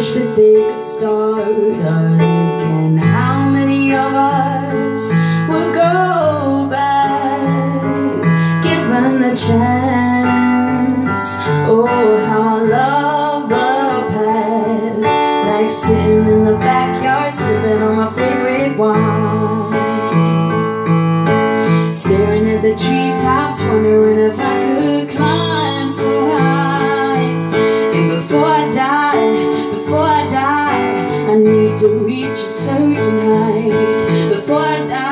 wish that they could start again. How many of us will go back? Given the chance. Oh, how I love the past Like sitting in the backyard Sipping on my favorite wine. Staring at the treetops Wondering if I could climb. I need to reach a certain height. Before I die,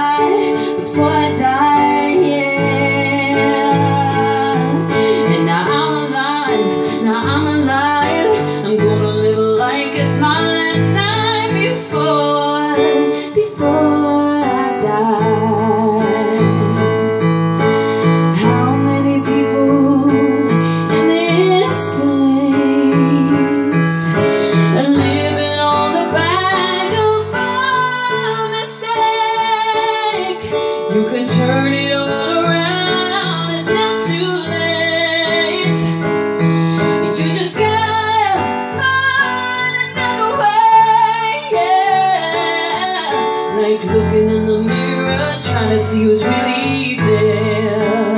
You can turn it all around, it's not too late. You just gotta find another way, yeah. Like looking in the mirror, trying to see who's really there.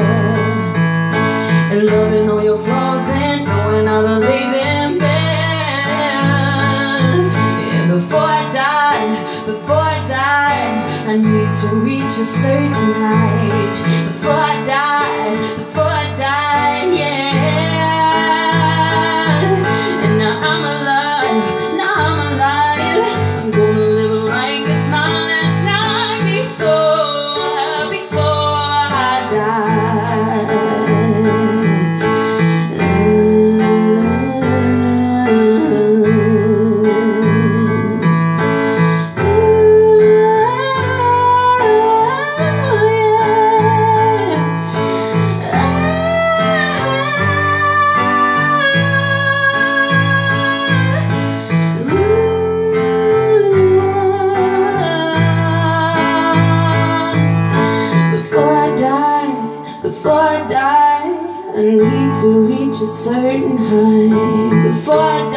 And loving all your flaws and knowing how to lay them bare. And before to reach a certain height. Before I die, before I need to reach a certain height. Before I.